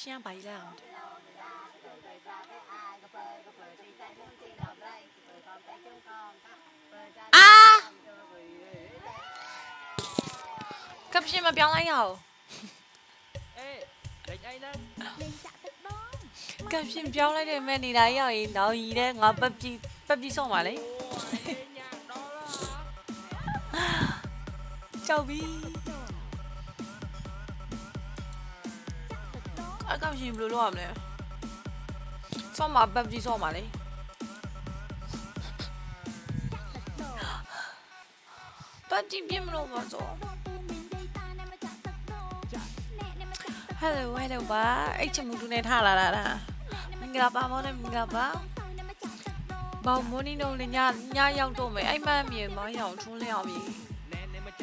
ရှင်းပါလားအာကပ်ရှင်မပြောင်းလိုက်ရအောင် Ê, định ai lên? ကပ်ရှင်ပြောင်းလိုက်တဲ့မဲ့နေတာရောက်ရင်တော့ရီတဲ့ငါပပ်ကြီးပပ်ကြီးဆုံးပါလေ Ủa, cái nhạc đó là ကြောက်ပြီ အကောင်ရှင်ဘယ်လိုလုပ်ရမလဲဆောင်းမှာပပ်ကြီးဆောင်းပါလေပပ်ကြီးပြင်းမလို့ပါဆို Hello hello ပါအဲ့ချမူတူနဲ့ထားလာတာဒါမင်္ဂလာပါမောနဲ့မင်္ဂလာပါဘောင်မိုးနီနိုလည်းညညရောက်တော့မယ်အဲ့မှန်မြေမရောက်ထွန်းလျောက်ပြီ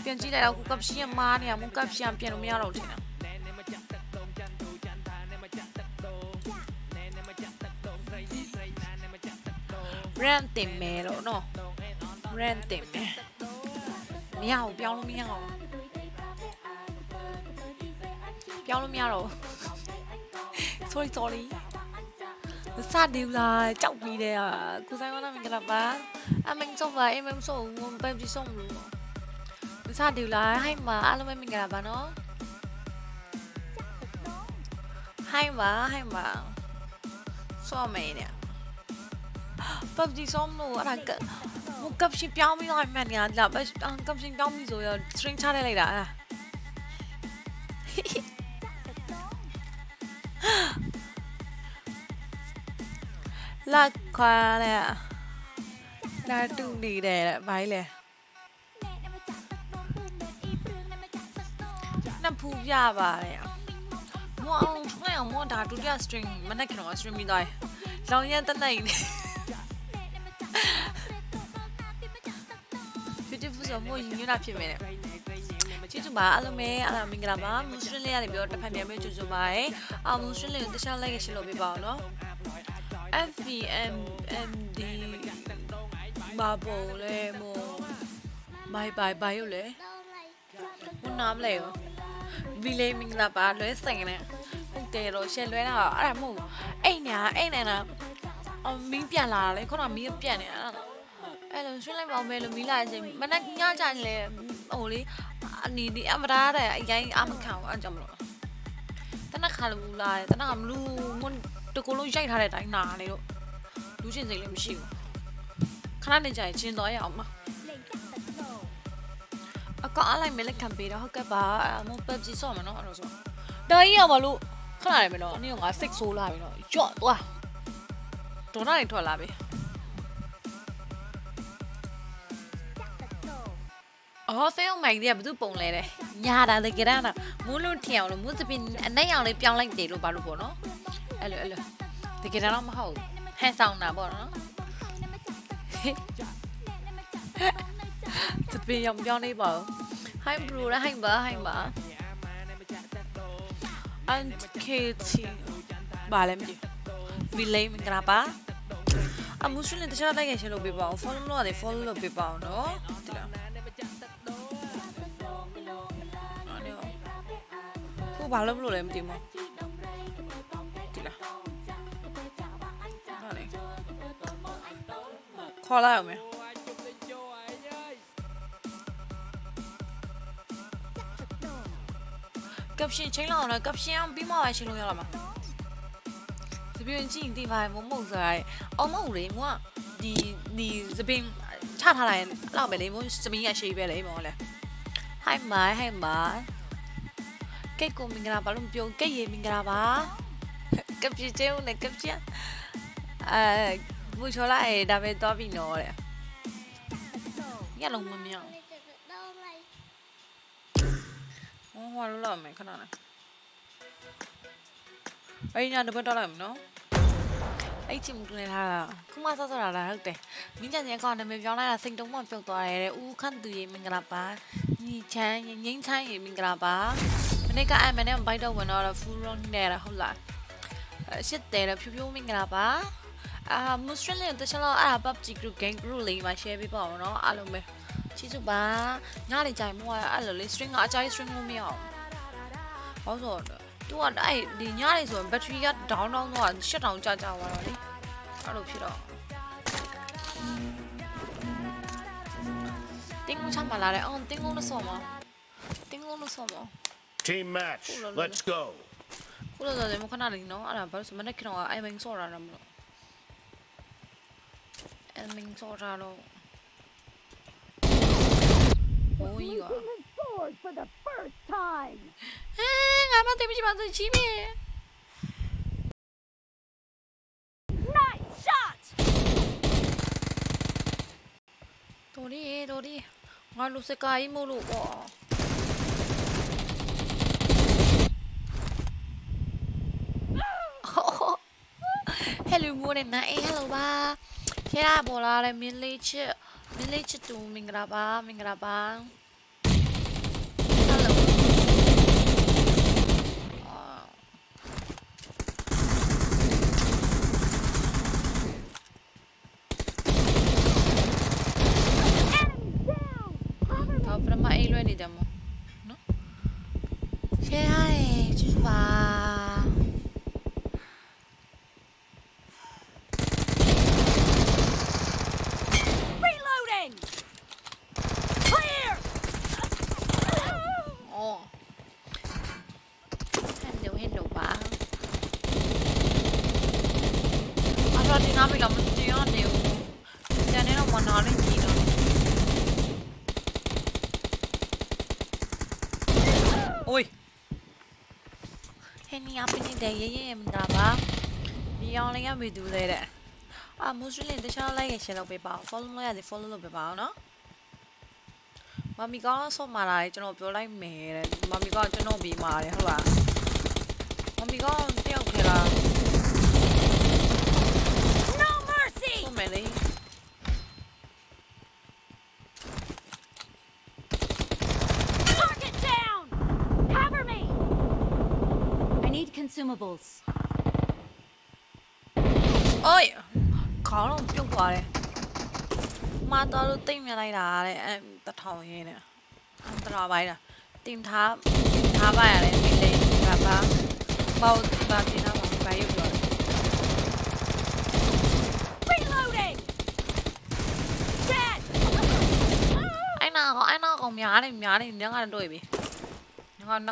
ပြန်ကြည့်လိုက်တော့ခုကပ်ရှင်းမားနေရမကပ်ရှင်းပြန်လို့မရတော့ထင်တာ rantimmelo, no. Rantimme. Miau, piau miau. Piau miau. sorry, sorry. sa điều là trọng vì đây à. Cứ sao con mình cái là bá. À mình xong và em em xong, ngon bem chỉ xong. Sa điều là hay mà à, alo mình cái là nó. Hay mà, hay mà. So mày nè. အမင်းဆုံးပါအမင်းဆုံးငုံပန်းပြီးဆုံးလို့မစတယ်ဘူးလားဟိုင်းမှာအားလုံးပဲမင်္ဂလာပါနော်ဟိုင်းပါဟိုင်းပါစောမေးเนี่ย ပတ်ကြီးဆုံးလို့အဲ့ဒါကဟိုကပ်ရှင်ပြောင်းပြီးတော့မှန်နေတာလားကပ်ရှင်ပြောင်းပြီးဆိုရ string ချလိုက်လိုက်တာအဲ့ဒါလက်ခွာတဲ့နာတူနေတယ်ဘိုင်းလေနှစ်ဖူးပြပါတယ်မောအောင်ထွန်းအောင်မောဒါဒုတိယ string မနေ့ကတော့ string ပြီးသွားလောင်ရတဲ့နိုင်နေ beautiful ဆိုမို့ရင်ရတာဖြစ်မယ်တဲ့ကျေးဇူးပါအားလုံးပဲအားလုံးမင်္ဂလာပါမွန်စထရလေးကနေပြီးတော့တစ်ဖက်ပြန်ပြီးကြိုဆိုပါရယ်အာမွန်စထရလေးကိုတခြားလိုက်ကရှင်းလို့ပြပါအောင်နော် FVM MD ဘာပေါ်လဲမို့ bye bye bye ရလေဘုနာမလဲရောဗီလေးမင်္ဂလာပါလွဲဆိုင်နေဟုတ်တယ်တော့ရှယ်လွဲတာအဲ့ဒါမဟုတ်အိမ်ညာအိမ်နေတာ အမင်းပြန်လာတယ်ခုနကမင်းပြန်နေတာအဲ့လိုရှင်းလိုက်ပါမယ်လို့မီးလာချိန်မနက်ညကြရင်လေဟိုလေအနီဒီအမရာတဲ့အရင်အမခံဘူးအဲ့ကြောင့်မလို့တနခါလူလာတယ်တနခါမလူမွန်တကူလုံးရိုက်ထားတဲ့အတိုင်းနာနေတော့လူချင်းစိတ်လည်းမရှိဘူးခဏနေကြရင်ချင်းသွားရအောင်မအကောအလိုက်မဲလက်ခံပေးတော့ဟုတ်ကဲ့ပါမပပ်ကြီးဆော့မယ်နော်အဲ့လိုဆိုဒါကြီးရပါလို့ခဏနေမယ်နော်အနည်းကငါစိတ်ဆိုးလာပြီနော်ကြော့သွား ဒေါနာတွေထွက်လာပြီအော်ဖေးအောင်မိုက်ဒီကဘသူပုံလဲတဲ့ညာတာလေကြရတာမူးလို့ထင်အောင်လို့မူးသပင်အနိုင်အောင်လေးပြောင်းလိုက်တယ်လို့ဘာလို့ပေါ့နော်အဲ့လိုအဲ့လိုတကယ်တော့မဟုတ်ဟန်ဆောင်တာပေါ့နော်သပင်ရောင်ပြောင်းနေပါဦး Hi bro ဟိုင်ပါဟိုင်ပါ and Katie ဘာလဲမသိဗီလိမင်္ဂလာပါ အမုစလင်တခြားလိုက်ရရှင်းလို့ပြပါအောင် follow လို့ရတယ် follow လို့ပြပါအောင်နော်ဒီလားခုဘာလို့မလို့လဲမသိဘူးဒီလားဟာလေခေါ်လိုက်အောင်မယ် caption ချင်းလောက်တော့ caption ပြီးမှပဲရှင်းလို့ရလာမှာသပင်းကြည့်ရင်ဒီပါမမုံစားရဲအောင်မဟုတ်လေမ ကဒီဒီသပင်းချထားလိုက်လောက်ပဲလေမသပင်းရရှိပဲလေမောလေ hi my hi my ကဲကိုမင်္ဂလာပါလို့မပြောကဲရေမင်္ဂလာပါ caption ချင်းဦးနဲ့ caption အဲဘူချောလာရဲဒါပဲတော့ပြီနော်တဲ့ညလုံးမမြောက်ဟောဟောလို့လောက်မယ်ခဏလေးအဲ့ညာတပတ်တော့လိုက်မယ်နော် အဲ့ချင်မတူနေထားတာခုမှဆော့ဆော့တာလားဟုတ်တယ်မင်းကြင်ကောင်နာမည်ပြောင်းလိုက်တာစိတ်တုံးမှပြုတ်သွားတယ်တဲ့ဦးခန့်သူရေမင်္ဂလာပါညီချမ်းငိမ့်ချမ်းရေမင်္ဂလာပါမနေ့ကအမနဲ့ဘိုက်တော့ဝင်တော့ full run နေတာဟုတ်လားရှစ်တယ်ဖြူဖြူမင်္ဂလာပါအာမွတ်စလင်တခြားတော့အာ PUBG group game group လေးမှာ share ပေးပါအောင်နော်အားလုံးပဲချီးစုပါညနေကြိုင်မို့အဲ့လိုလေး string ကအကြိုက် string လို့မရအောင်ဘာလို့ဆိုတော့ သူကအဲ့ဒီညနေဆိုရင်ဘက်ထရီကဒေါင်းဒေါင်းတော့ရှစ်တောင်ကြာကြာသွားတော့လေအဲ့လိုဖြစ်တော့တင်းကုန်းချမလာတယ်အော်တင်းကုန်းလို့ဆောမတင်းကုန်းလို့ဆောမ Team match. Ooh la la Let's go. ခုလိုဆိုရင်မခဏလေးနော်အဲ့ဒါဘာလို့ဆိုမနေ့ကတော့အိုင်မင်းဆော့တာတော့မလို့အိုင်မင်းဆော့တာတော့โอ้ยอ่ะ yours for the first time. 나만 데미지 받은 지미. Nice shot. 도리 도리 말로 쓸까 이모로 와. hello mua này nãy hello ba thế là bỏ là này mình lấy chứ mình lấy mình gặp ba mình gặp ba cuida, amor. ဟဲ့နီအပင်းတဲ့ရဲရဲမတာပါဒီအောင်လေးကမေတူသေးတဲ့အာမွတ်စလင်တခြားလိုက်ရရှယ်လုပ်ပေးပါဦး follow လုပ်ရတယ် follow လုပ်ပေးပါအောင်နော်မမီကောင်းဆော့မာလာတယ်ကျွန်တော်ပြောလိုက်မယ်တဲ့မမီကောင်းကျွန်တော်ပြီးမာတယ်ဟုတ်လားမမီကောင်းတယောက်ခေလား No mercy! ဆော့မယ်လေ Target down! Cover me! I need consumables. အိုးခေါင်းတော့ပြုတ်သွားတယ်မာတော်လို့တိတ်မြလိုက်တာတဲ့အဲတထောင်ရင်းနဲ့အန်တရာပိုင်းလားတင်ထားတင်ထားပါရတယ်ဒီလေဘာဘာဘောက်ဘာတင်ထားပါဘာရုပ်ပြောလဲ Reloading! Dead! အဲ့နာကအဲ့နာကောင်များတယ်များတယ်ညငါတွေ့ပြီညငါနှ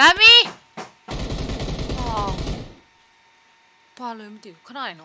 髪ああパール見てうくないの？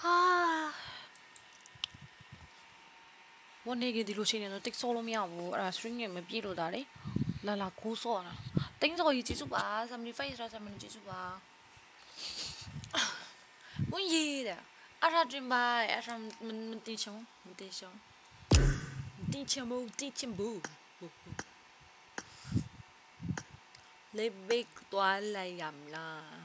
ဟာဝန်နေကဒီလိုရှိနေတော့တိတ်ဆောလို့မရဘူးအဲ့ဒါ string နဲ့မပြည့်လို့ဒါလေလာလာကိုးဆောတာတင်းစော်ကြီးကျေးဇူးပါ75ရာ70ကျေးဇူးပါဘုန်းကြီးတဲ့အဲ့ဒါတင်ပါအဲ့ဒါမမတင်ချင်မတင်ချင်တင်ချင်မတင်ချင်ဘူးလေဘိတ်တွားလိုက်ရမလား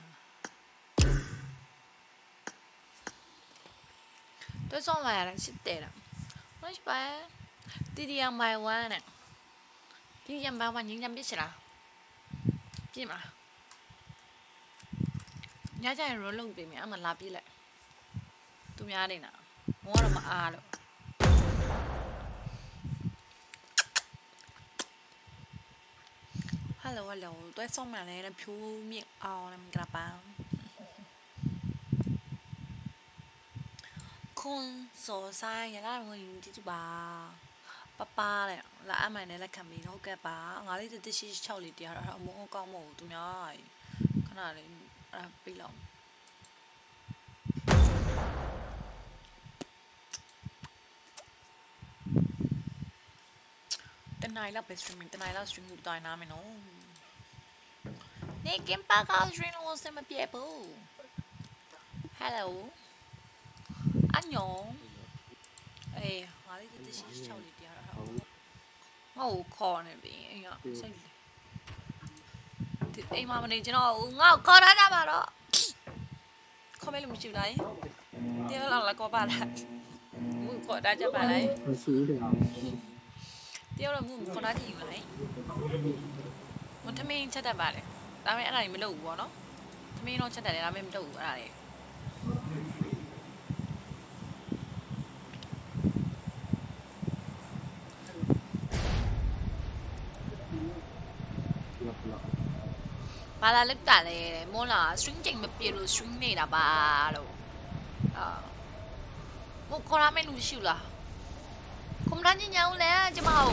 tôi xong là đang xích tệ lắm nói bà đi đi ăn bài quá nè đi ăn bài qua những năm biết là biết mà nhá chạy rồi lông bị mẹ mà lạp đi lại tôi nhá đây nè mua là mà à được hello hello tôi xong mà này là phiếu miệng ao làm gặp bao ခွန်စောဆိုင်ရလာဝင်ကြည့်ပါပပတဲ့လာအမိုင်နဲ့လက်ခံပြီးဟုတ်ကဲ့ပါငါလေးတရှိ6လေးတရားတော့အမောကောင်းမဟုတ်သူများခဏလေးအဲ့ပြီးလောက်တနိုင်လောက်ပဲ streaming တနိုင်လောက် stream လုပ်တိုင်းနာမယ်နော်နေကင်ပါက stream လို့စမပြေဘူး hello အညောအေးဟာလေးတရှိချောင်းလေးပြရတာဟုတ်ခေါ်နေပြီအဲ့ကစိတ်ဒီအိမ်မှာမနေကျွန်တော်ငါ့ခေါ်ထားကြပါတော့ခေါ်မဲလို့မရှိဘူးလားတရားလောက်လာကောပါလားမူခေါ်ထားကြပါလားမရှိဘူးတရားလောက်မူခေါ်ထားကြည့်ပါလားမထမင်းချက်တတ်ပါလေဒါပေမဲ့အဲ့ဒါကြီးမလုပ်ဘူးပေါ့နော်ထမင်းတော့ချက်တတ်တယ်ဒါပေမဲ့မလုပ်ဘူးအဲ့ဒါလေး ဘာလာလောက်တာလဲမောလာ string ချိန်မပြေလို့ string နေတာပါလို့အာမို့ခေါ်ရမယ့်လူရှိလားကွန်မန်ညညောင်းလဲကျမကို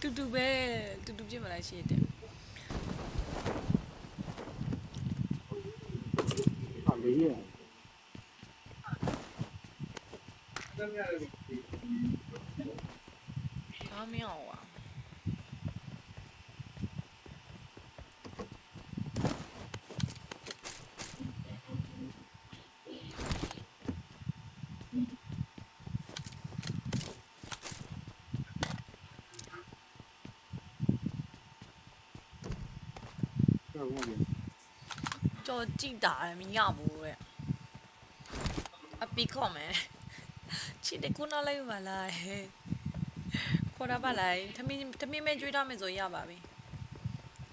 တူတူပဲတူတူပြစ်မလားရှိတယ်ဟာလေးရဒါမြောက်อ่ะ ကြော်ကြည့်တာမရဘူးတဲ့အပီကောမယ်ချစ်တဲ့ခုနလိုက်ပါလားဟဲ့ခေါ်တာပါလိုက်ထမင်းထမင်းမဲကျွေးထားမယ်ဆိုရပါပြီ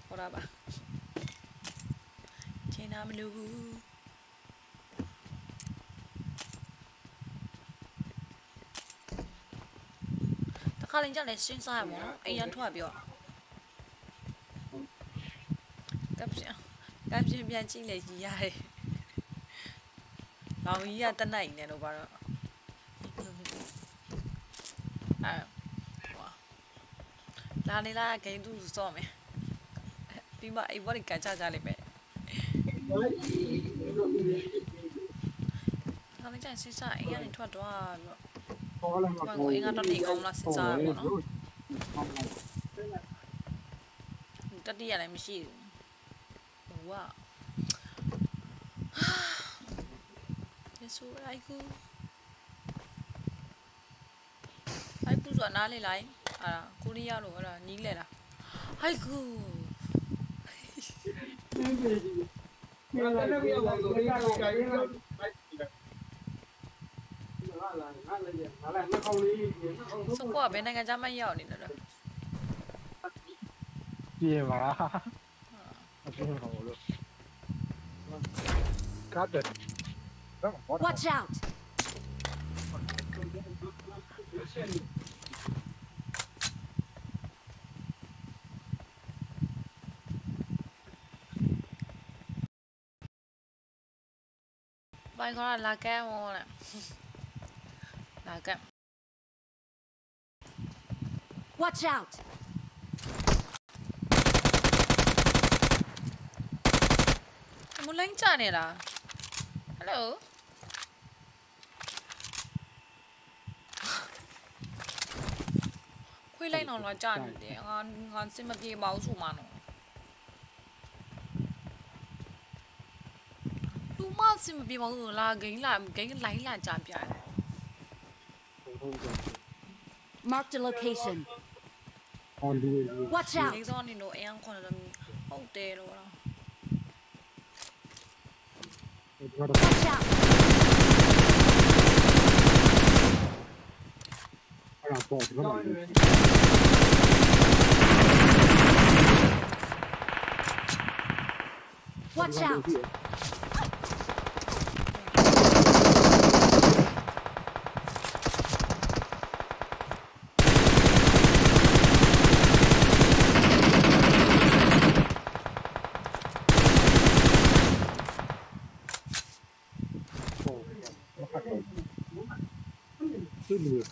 ခေါ်တာပါချင်းနာမလို့ဘူးတခါလင်းကြလဲစင်းစားရမလို့အိမ်ရန်ထွက်ပြောကပ်ရှင် ကပ်ရှင်ပြန်ကြည့်လေကြီးရတယ်။ဘောင်ကြီးကတနိုင်နေလို့ပါတော့အဲလာနေလားဂိမ်းသူစော့မယ်ပြီးမှအိမ်ဘော်ကကြကြလိမ့်မယ်ငါလည်းကြိုင်စစ်စားအိမ်ကနေထွက်သွားပြီးတော့ခေါ်လာမှာဘာကိုအင်္ဂါတော့နေကောင်းလားစစ်စားပေါ့နော်တတိယလည်းမရှိဘူး 좋아 à, cô đi ra rồi 라이 알아 코리아로 알아 니래라 아이고 Xong qua ở bên cái ra mai nhỏ đi nữa rồi. Gì mà. Gì mà. Cát được. Watch out. Bây giờ là là kem rồi nè. Là kem. Watch out. Muốn lánh chả này là. Hello. Quy lên nó là chẳng để ngon ngon xin mà kia báo chủ mà nó. Đúng mà xin mà bị báo chủ là cái là cái lấy là chẳng biết. Mark the location. Watch out. Lý do thì nó em còn là hậu tê rồi đó. Watch out!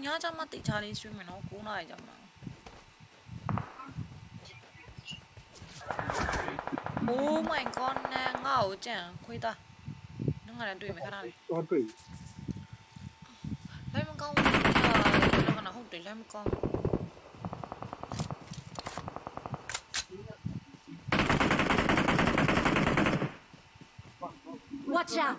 nhớ cho mà tự cho đi stream mà nó cú này cho mà. Bố mày con ngầu chả khuy ta. Nó ngài là tùy mày khá nào con tùy. Lấy một con nó còn nó không tùy lấy một con. Watch out!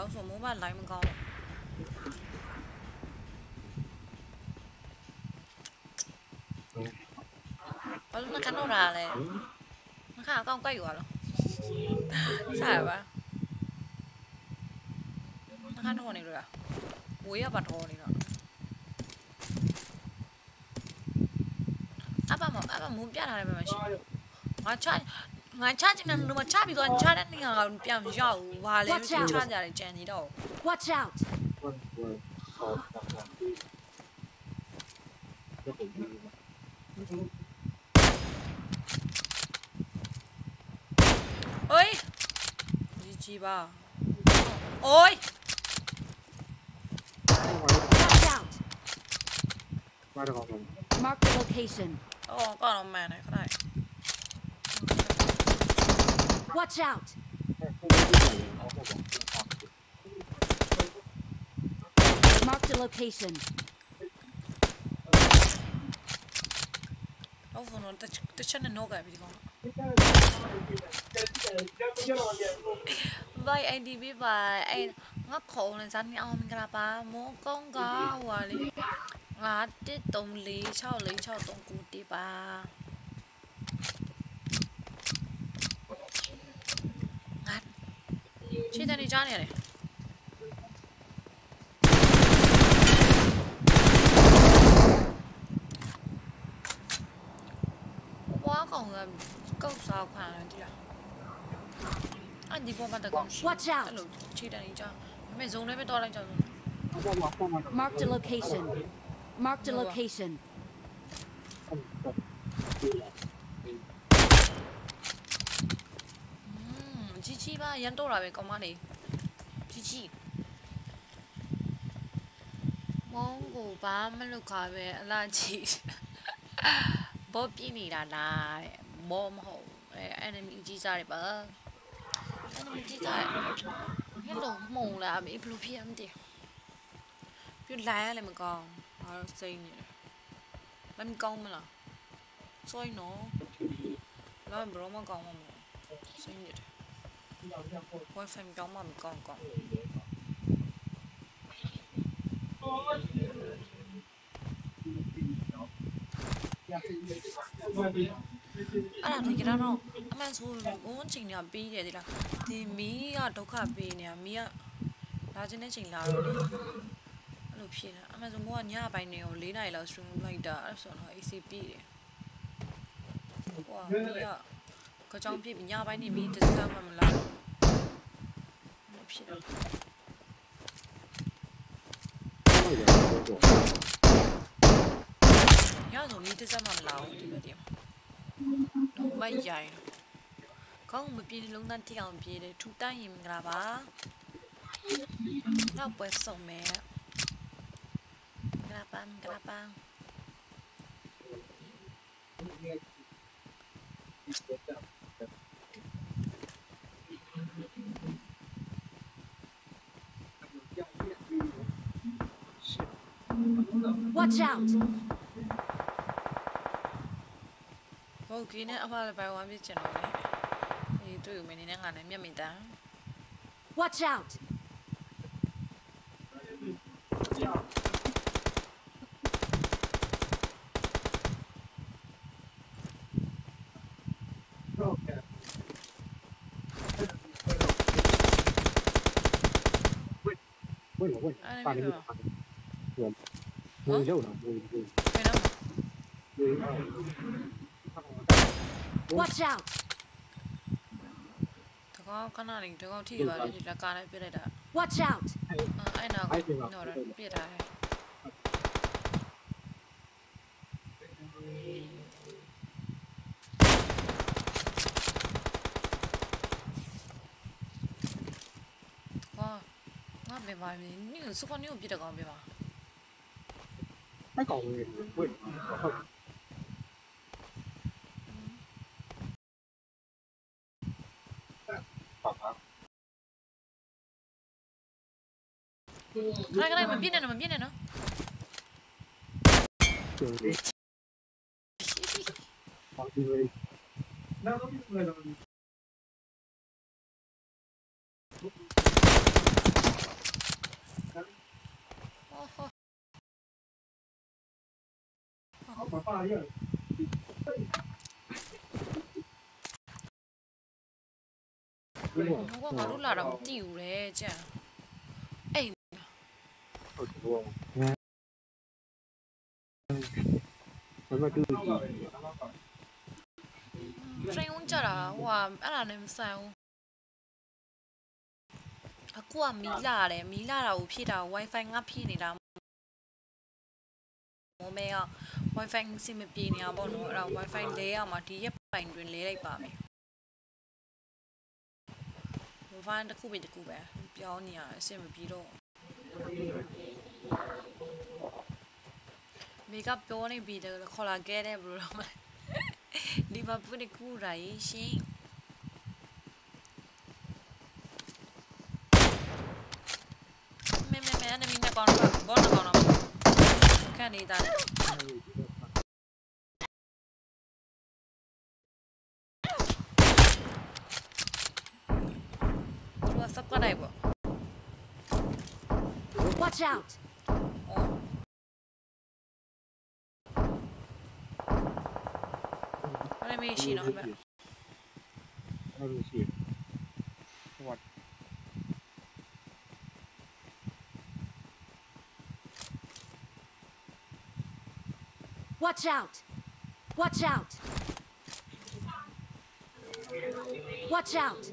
မမစော့ဘာလို့ဆိုမိုးမလိုင်းမကောင်းဘာလို့နကတော့ရာလဲနခအကောင့်ကြိုက်ရောလားစားပါနကတော့နေလို့လားဝေးရပါတော့နေတော့အပမအပမူပြထားတယ်ပဲမရှိငါချ ငါချချင်တယ်လို့မချပြီးတော့ချတဲ့နေရာကပြန်ရောက်ဘာလဲချကြတယ်ကြံနေတော့ Watch out! ဟုတ်ဟုတ်ဟုတ်ဟုတ် เฮ้ยจีจีป่ะโอ้ย Watch out! เขจุข Marked a location. เอาฟนอนตัชตัชนะนกอะพี่ก้อง Bye IDB bye ไอ้งับเขาเลยจันนี่เอามันกระปาโมก้องก้าวะเลยอาที่ตรงลีเช่าลีเช่าตรงกูตีปา Johnny này. Quá còn ờ, là câu sao khoảng này đi à anh đi qua bàn tay con. Watch out. Chi đây cho. Mày dùng đấy mày to lên cho mark the location. Mark the location. Chi chi ba yến đâu là về công an này ကိုဘာမလုပ်ခါပဲအလားကြီးဘောပြင်းနေတာလားတဲ့ဘောမဟုတ်အဲ enemy ကြီးစားတယ်ပါ enemy ကြီးစားဟဲ့လို့မှုံလာပြီဘလို့ဖြစ်မသိပြလိုင်းရလည်းမကောင်းဘာလို့စိတ်နေလဲမမကောင်းမလားစိုးနော်လာဘရောမကောင်းမမလားစိတ်နေတယ် wifi မကောင်းမှမကောင်းကောင်း အဲ့ဒါတကယ်တော့အမှန်ဆိုဘုံချိန်ကပြီးတယ်ဒီလားဒီမီးကဒုက္ခပေးနေတာမီးကလာခြင်းတဲ့ချိန်လာတော့လေအဲ့လိုဖြစ်နေတာအမှန်ဆိုဘုံကညပိုင်းနေကို၄နာရီလောက် stream လိုက်တာအဲ့ဆိုတော့ AC ပြီးတယ်ဟွာမီးကကြောင်ပြပြီးညပိုင်းနေမီးတစ်စမ်းမှမလာဘူးဖြစ်တော့ Ja, so nicht ist aber laut über dir. Nun mal ja. Komm, wir bieten die Lungen an die Augen, bitte. Tut da ihm Watch out! ဟုတ်ကင်းနဲ့အဖလည်းပိုင်ဝမ်းပြချင်တော့လေအေးတွေ့ဦးမင်းနဲ့ငါနဲ့မျက်မိတန်း Watch out! ဝင်းဝင်းပါနေတယ်ဝင်းရောက်လာဝင်းဝင်း ဘယ်တော့မှ ဝင်း Watch out! တကောင်းခဏလေးတကောင်းထိပါလေဒီလက်ကားနဲ့ပြစ်လိုက်တာ Watch out! အဲ့နောက်ကတော့ပြစ်ထားတယ်ဟာငါဘယ်မှာနေနင်စကွန်နီကိုပြစ်တဲ့ကောင်ပြပါအဲ့ကောင်ဝင်းဝင်းဟုတ် cái này mình biết này mình biết này nó 누가 가루를 알아? 띠 우래, 쟤. ဝင်းနောက်တော့ဒီဝင်းတော့ဟောဟောပါပါရဟိုကငါတို့လာတော့မသိဘူးလေကြံဟုတ်တော့ဘယ်မှာတူကြည့် train ဝင်ကြတာဟိုကအဲ့ဒါနဲ့မဆိုင်ဘူးအခုကမီးလာတယ်မီးလာတာကိုဖြည့်တာ wifi ငါဖြည့်နေတာမောမဲက wifi စင်မပြေနေတာပေါ့နော်အဲ့ဒါ wifi လဲရမှာဒီရက်ပိုင်တွင်လဲလိုက်ပါမယ် wifi တစ်ခုပဲတစ်ခုပဲပြောင်းနေရအဆင်မပြေတော့ မ မေကပြောနေပြီတယ်ခေါ်လာခဲ့တယ်ဘလို့တော့မလဲဒီမှာပြနေကူရာရေးရှင်မဲမဲမဲအနေနဲ့ကောင်းတော့ဘောတော့ကောင်းတော့ခန့်နေတာ သူကစပ်ကနေပေါ့ Watch out! Let me see now. Let me see. What? Watch out! Watch out! Watch out!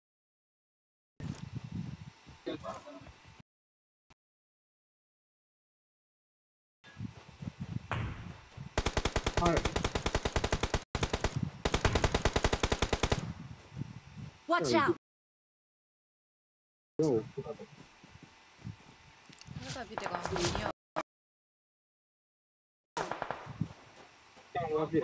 Watch out! なんか見てか、いいよ。고기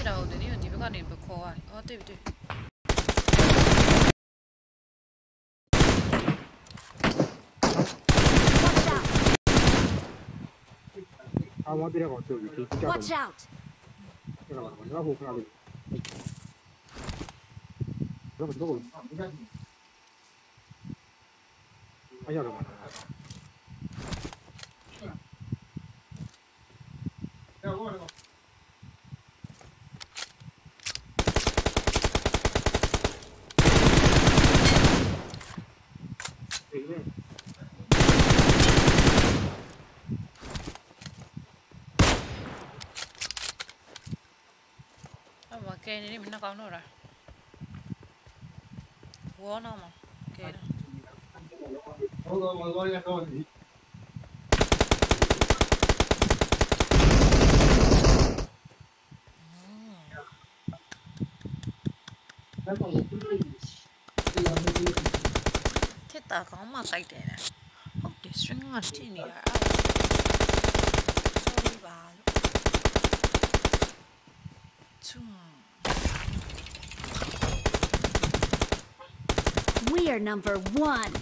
라고 내리는 니브가는 이브 코아 아 데뷔 데뷔 আমাদের অত কিছু Watch out! 知道吧？我知道不知道那么多他要什么过来吧哪个。 ယ်ကတော့ဘာလို့ခဏလေးတော့တော့အရောက်တော့အဲ့မှာကဲနေနေမနှကောင်းတော့တာဝေါနော်မကဲဟုတ်တော့မတော်ရတော့ဒီထစ်တာကောင်းမှစိုက်တယ်ဟုတ်တယ် string ကတင်နေတာ sorry ပါလို့ချွ We are number one.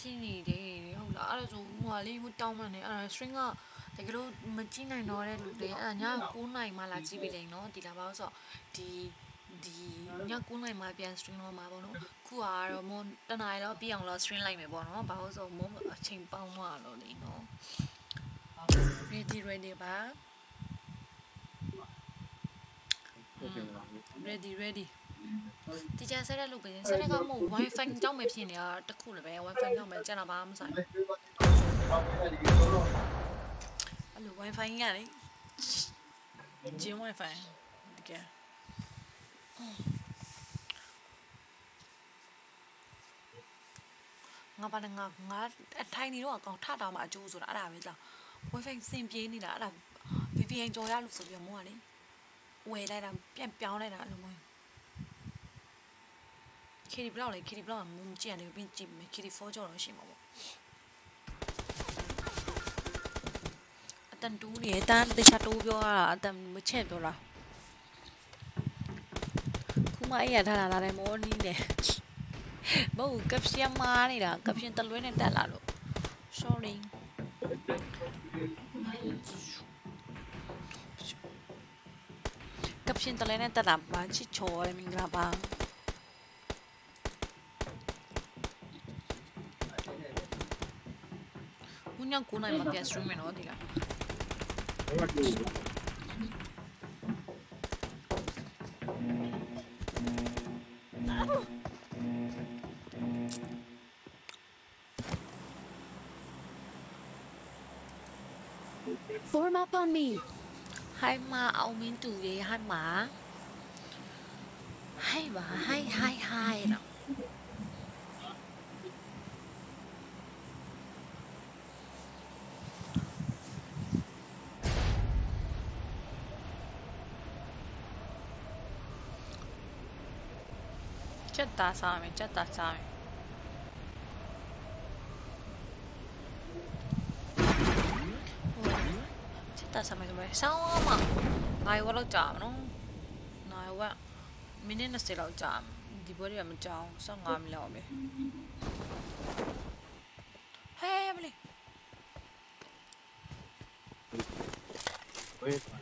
ထင်းနေတယ်ဟုတ်လားအဲ့ဒါဆိုဟိုဟာလေးဟိုတောင်းမှနေအဲ့ဒါ string ကတကယ်လို့မကြည့်နိုင်တော့တဲ့လူတွေအဲ့ဒါည9နိုင်မှလာကြည့်ပြီလေနော်ဒီလာပါလို့ဆိုတော့ဒီဒီည9နိုင်မှပြန် string တော့မှာပေါ့နော်ခုကတော့မွန်တနားတော့ပြအောင်လို့ string လိုက်မယ်ပေါ့နော်ဘာလို့ဆိုမွန်အချိန်ပေါင်းသွားတော့လေနော် ready ready ပါ ready ready ဒီကြဆက်ရက်လုပ်ပေးရင်ဆက်ရက်ကမဟုတ် wifi ကြောင့်ပဲဖြစ်နေတာတခုလည်းပဲ wifi ကြောင့်ပဲကျန်တာဘာမှမဆိုင်အဲ့လို wifi ကလေဂျင်း wifi တကယ်ငါပါငါငါအထိုင်နေတော့အကောင်ထတာမှအကျိုးဆိုတာအဲ့ဒါပဲကြာ wifi စင်ပြေးနေတာအဲ့ဒါ VPN ကြော်ရလို့ဆိုပြီးမောကလေဝယ်လိုက်တာပြန်ပြောင်းလိုက်တာအဲ့လိုမျိုး KD ဘလောက်လဲ KD ဘလောက်ကမကြည့်ရတယ်ပြီးကြည့်မယ် KD 4ကြော်တော့ရှိမှာပေါ့အတန်တူးနေတန်းတခြားတိုးပြောရတာအတန်မချက်ပြောတာခုမှအဲ့ရထားတာလာတယ်မောနီးတယ်မဟုတ်ကပ်ရှင်မားနေတာကပ်ရှင်တလွဲနဲ့တက်လာလို့ sorry ကပ်ရှင်တလွဲနဲ့တက်တာပါချစ်ချော်ရမင်္ဂလာပါ neanche una di Mattia sul meno di là. Ah. Form up on me. Hai má ông miếng chủ gì hai má. Hai má hai hai hai nào. ったさめっちゃったさめちょっとさめさまないわろちゃんのないわみねのせろちゃんギボリアムちゃんさんがみらおめはいやめれ Wait.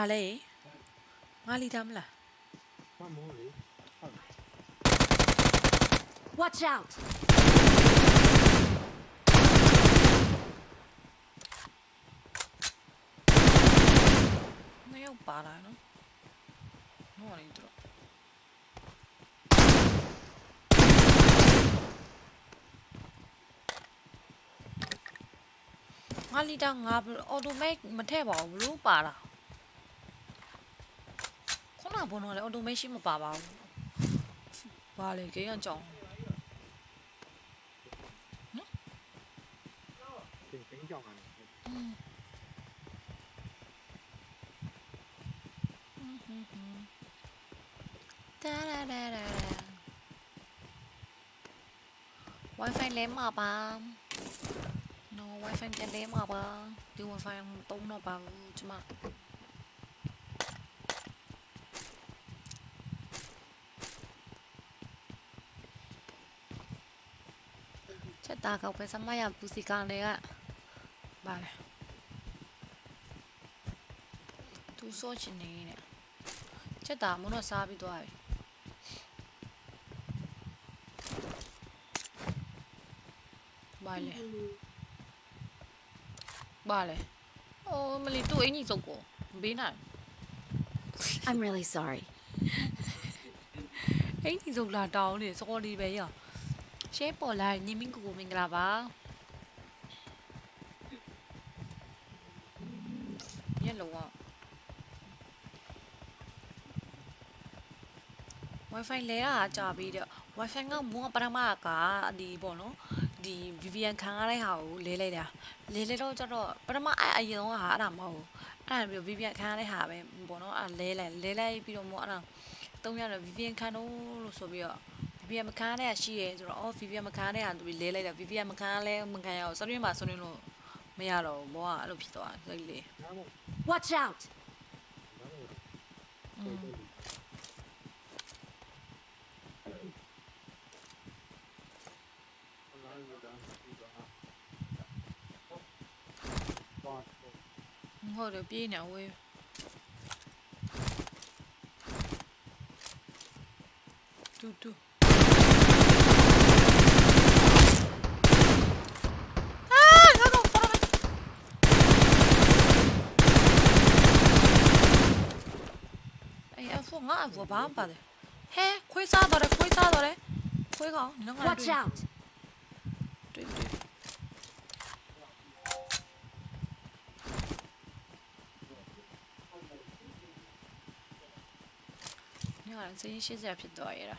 တာလဲငါလီတာမလားဘာမို့လဲ Watch out. နှစ်ယောက်ပါလာနော်ဟုတ်တယ်သူတို့ငါလီတာငါအော်တိုမက်မထည့်ပါဘူးဘလို့ပါလာခုန ကဘုံတော့လေအော်တိုမက်ရှိမပါပါဘူးဘာလဲကြေးရကြောင် သင်သင်ကြောင်ကနေ Da da da da da. Wi-Fi လဲမှာပါ No Wi-Fi ပြန်လဲမှာပါဒီ Wi-Fi တုံးတော့ပါဘူးကျမ 갔다 가고 삼마야 부시가 내가 말. 두 소치네. 제다 문어 사비도 알. Vale. Vale. Oh, Emily, tú ấy nhìn giống của bí này. I'm really sorry. Anh nhìn giống là đau để sao đi bé à? ရရှဲပေါ်လာညီမင်းကိုကိုမင်္ဂလာပါရက်လုံးอ่ะ wifi လဲတာကြာပြီးတော့ wifi ကမူကပထမကဒီပေါ့နော်ဒီ VPN ခံရတဲ့ဟာကိုလဲလိုက်တာလဲလဲတော့ကျတော့ပထမအဲ့အရင်ကဟာအဲ့ဒါမဟုတ်ဘူးအဲ့ဒါပြီး VPN ခံရတဲ့ဟာပဲပေါ့နော်အဲ့လဲလိုက်လဲလိုက်ပြီးတော့မို့အဲ့ဒါတုံးရတော့ VPN ခံတော့လို့ဆိုပြီးတော့ VPN မခံရတဲ့ဟာရှိရဲဆိုတော့အော် VPN မခံရတဲ့ဟာသူလဲလိုက်တာ VPN မခံရလဲမခံရအောင်စရင်းမှာစရင်းလို့မရတော့ဘူးဘောကအဲ့လိုဖြစ်သွားတယ်စိတ်လေးနားမို့ Watch out. နားမို့อืมနားမို့ဒါဒီပါဘာဟုတ်တယ်ပြေးနေဝေးတူတူအာငါတော့ဖရမ အေးအဖေငါအဖေဘာမှပါတယ်ဟဲခွေးစားတော့တယ်ခွေးစားတော့တယ်ခွေးကောင်ငါငါ Watch out. တွေ့တွေ့ညရစရင်ရှိစရာဖြစ်သွားရတာ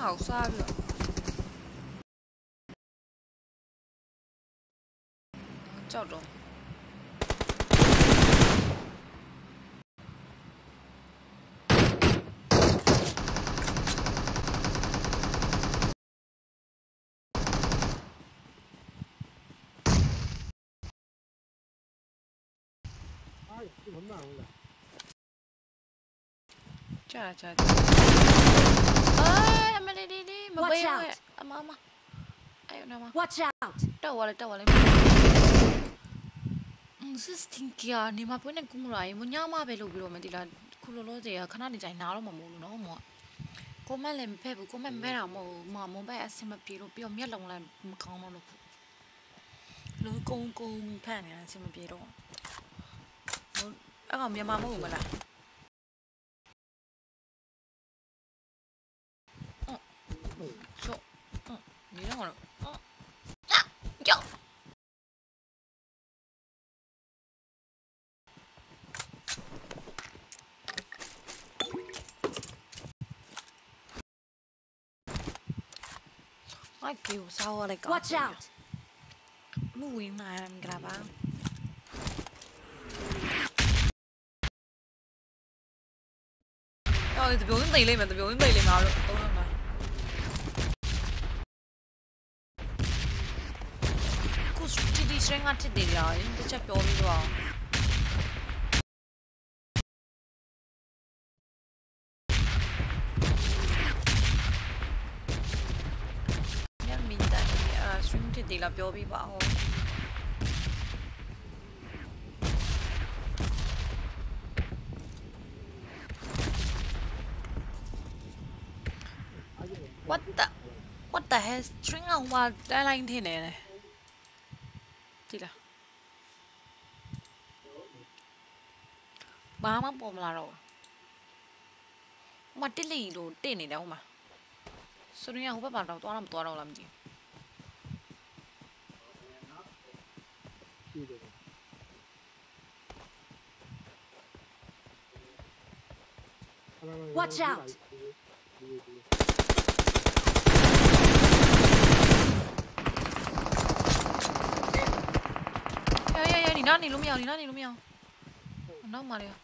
ဩ ကိုစားပြီးတော့ကြောက်တော့ မမှန်ဘူးလားကြာကြာကြာအာအမလေးလေးလေးမပေးဘူးအမမအဲ့နော်မ Watch out တော့ဝါလေတော့ဝါလေ insisting ကနေမှာပွင့်နေကုမရာရေမညမပဲလို့ပြီးတော့မဒီလားခုလိုလို့စေရခဏနေကြိုင်နာတော့မမို့လို့နော်မော comment လည်းမဖက်ဘူး comment မဲတာမဟုတ်ဘူးမမဘက်အဆင်မပြေလို့ပြီးတော့မျက်လုံးလည်းမကောင်းတော့လို့လို့ကုန်းကုန်းဖန်နေတာအဆင်မပြေတော့ အဲ့ကောင်မြန်မာမဟုတ်ဘူးမလား 就，嗯，你让我，嗯，啊，就。我叫收我哋讲。 Watch out! 录影埋唔㗎吧？ 哦，တပြုံးသိလိမ့်မယ်တပြုံးသိလိမ့်မယ်အားလို့သုံးရမှာခုတီတီစရင်ကတစ်တယ်လားတစ်ချက်ပြောပြီးတော့ညမင်းတိုင်းအာ stream တစ်တယ်လားပြောပြီးပါဦး What the What the hell, string không mà đã là như thế này này. Chị là Ba mắc bồm là rồi. Mà tí lì đồ tên này đâu mà? Sao đúng không biết bảo đầu toa làm toa đầu làm gì? Watch out! 리나니 루미야 리나니 루미야 난 말이야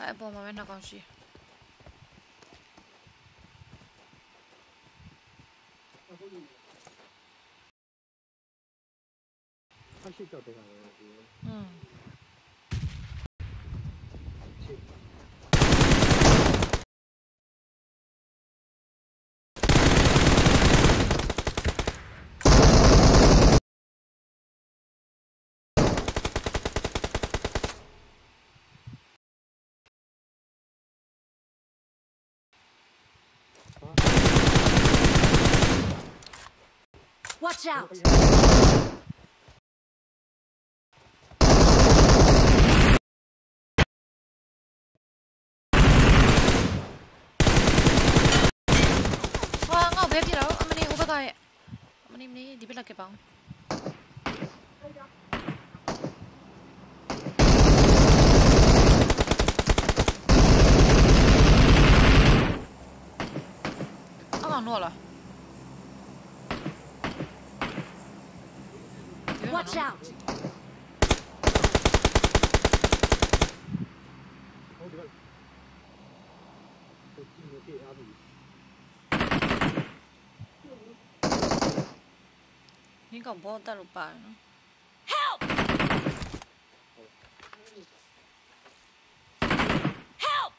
Eh boh, ma Watch out! Wah, ngau beb jauh. Amani ubah kaya. Amani ini di belakang kepang. Oh, no lah. Watch out. ဟုတ်တယ်ဟုတ်ကြည့်နေကြအားပြီနင်ကဘောတက်လို့ပါတယ်နော် Help Help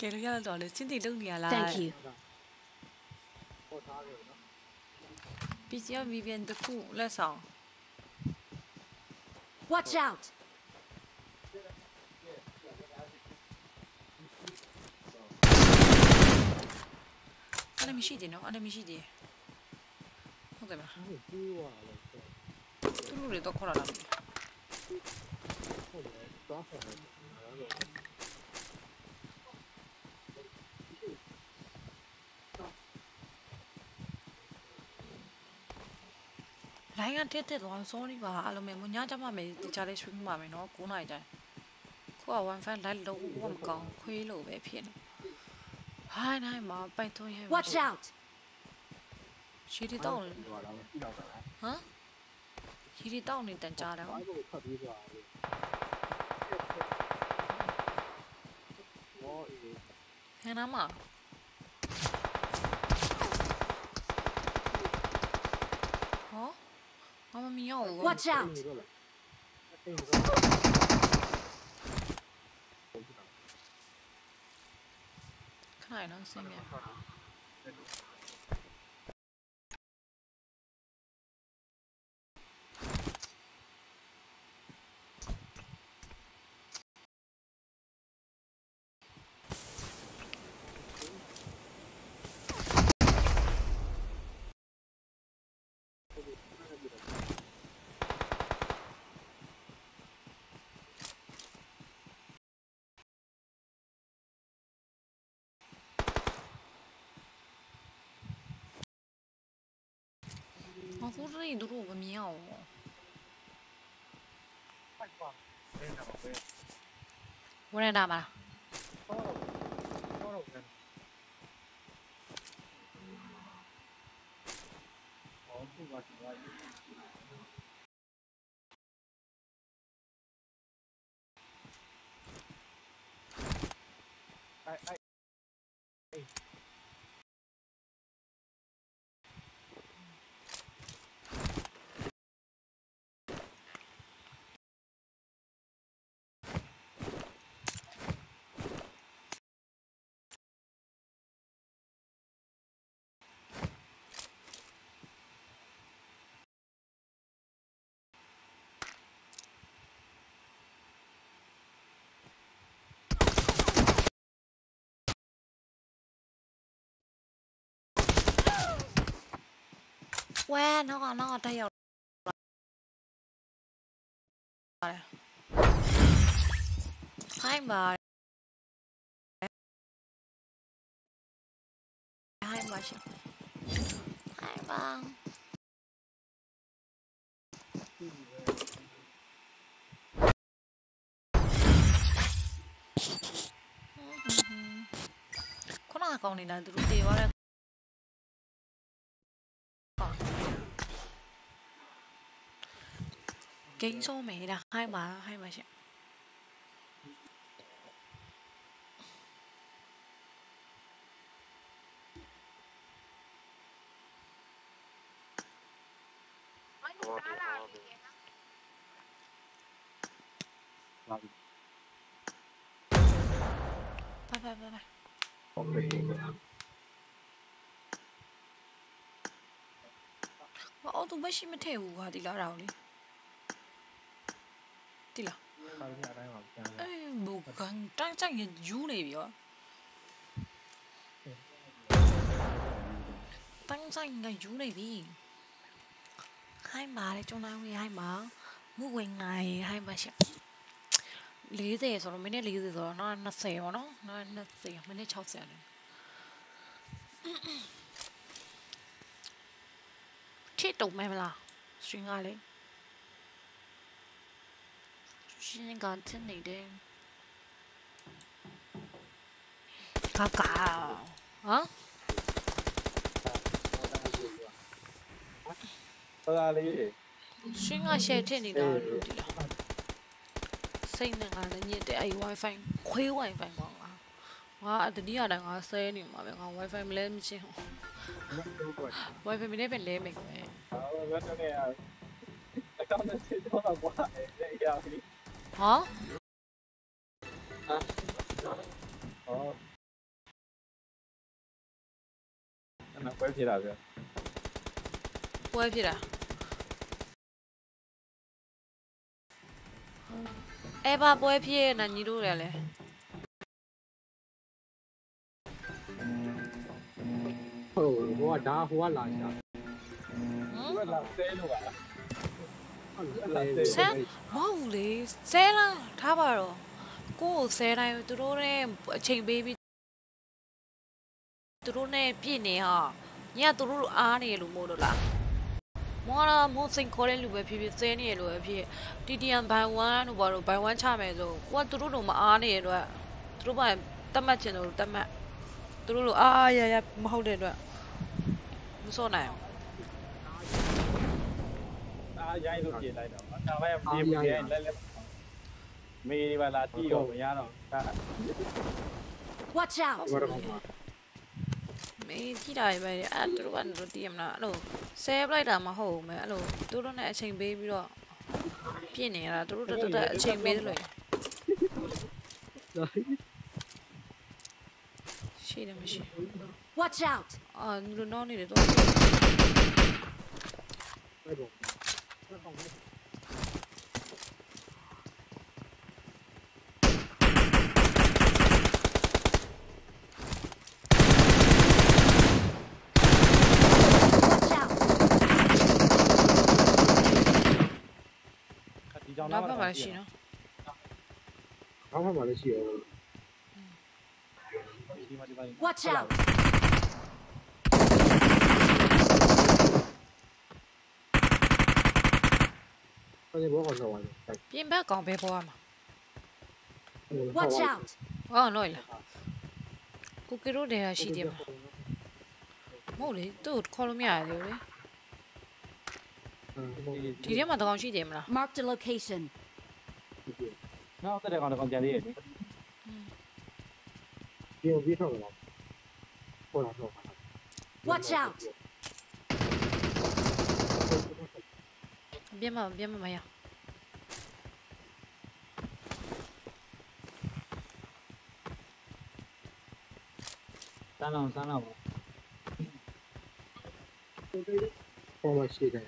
ကဲလို့ရတော့လေစင်တီလုံနေရလား Thank you ခေါ်ထားခဲ့တယ်နော် PCR Vivian တခုလက်ဆောင် Watch out! အဲ့ဒါမရှိသေးနော်အဲ့ဒါမရှိသေးဟုတ်တယ်မလားဟုတ်ပြီဝါလေသူတို့တွေတော့ခေါ်လာတာဟုတ်တယ်တော့ခေါ်လာတယ် လိုင်းကတက်တက်သွား sorry ပါအားလုံးပဲမညကြမှာမယ်တခြားလေး stream မှာမယ်နော်9နာရီကျရင်ခုက wifi live လုံးဝမကောင်းခွေးလို့ပဲဖြစ်နေဟိုင်းနိုင်မှာပိုက်သွင်းရဲ Watch out! ရှီတီတောင်းနေဟိုတော့ကြည့်တော့တာဟမ်ရှီတီတောင်းနေတန်ကြားတယ်ဘာလို့ဖတ်ပြီးသွားလဲဟောအေးဟန်နာမှာ Watch out! Can I not sing it? 후르이누르个庙야오오래남 わなんかなんか太陽。あれ。タイマー。あれタイマー。しよタイマー。この中になってるって言われる 갱 소매랑 할말 할맛이야. 빨빨빨빨. 어, 너 몇시 밑에 우가 디라 라오리. တော့လေဒီလားခါရအတိုင်းပါပြန်လာအေးဘူကန်တိုင်းတိုင်းယူနေပြီရောတိုင်းတိုင်းကယူနေပြီဟိုင်းပါလေကျွန်တော်ဝင်ဟိုင်းပါမှုဝင်နိုင်ဟိုင်းပါရှင်40ဆိုတော့မိနစ်40ဆိုတော့နော်20ပေါ့နော်နော်20မိနစ်60လေချစ်တုံမဲမလားရှင်ကလေ ရှင်ကထနေတယ်ကာကာဟမ်တော်တော်လေးရှင်က share ထည့်နေတာလို့ဒီလားစိတ်နဲ့ငါလည်းညစ်တဲ့အဲ့ wifi ခွေး wifi ပေါ့ငါငါအတတိယတိုင်းငါဆဲနေမှာပဲငါ wifi မလဲမချင်းတော့ကွာ wifi မလဲပဲလဲမယ်ကွယ်အော်ဘယ်တော့လဲအကောင့်နဲ့စစ်တော့ကွာအဲ့ရပြီ ဟောဟောအဲ့ဒါပဲဖြစ်တာဗျပွဲဖြစ်တာအဲဘာပွဲဖြစ်နေညီတို့လည်းလဲဟုတ်ဟိုကဒါဟိုကလာရှာဟမ်ဟိုကလာဆဲလို့ပါလား ဟုတ်လားဆဲမဟုတ်ဘူးလေဆဲလားထားပါတော့ကိုယ့်ကိုဆဲတိုင်းသူတို့နဲ့အချိန်ပေးပြီးသူတို့နဲ့ပြည့်နေဟာညကသူတို့အားနေလို့မို့လို့လားမော်လာမိုးစိန်ခေါ်တဲ့လူပဲဖြစ်ဖြစ်စဲနေရလို့ပဲဖြစ် TTM ဘိုင်1တို့ဘာလို့ဘိုင်1ချမယ်ဆိုကိုကသူတို့တို့မအားနေရတော့သူတို့ဘာတတ်မှတ်ချင်တယ်လို့တတ်မှတ်သူတို့လိုအားရရမဟုတ်တဲ့အတွက်မစောနိုင်အော मेरी वाला आती हो यार Watch out. Mấy thi đại bài à tụi nó ăn rồi tiệm nào xe lại đã mà hổ mày alo tụi nó lại chỉnh bê bây giờ này là tụi nó tụi nó chỉnh bê rồi Shit, I'm shit. Watch out! Ah, no, no, no, no. Lá vaga é, 来西？Watch out! အဲ့ဒီဘောကတော့ဝိုင်းပြင်ဘက်ကောင်ပဲပေါ်ရမှာ Watch out! ဟောလို့လားကိုကီရိုတဲ့ရှိတယ်မမဟုတ်လေသူ့ကိုခေါ်လို့မရတယ်လေဒီထဲမှာတကောင်ရှိတယ်မလား Marked a location. နောက်တဲ့ကောင်တော့ကြံသေးတယ်ဒီကိုပြေးထောက်လာဟောလာတော့ Watch out! 边吧，边吧，没有。三楼，三楼。我把气的。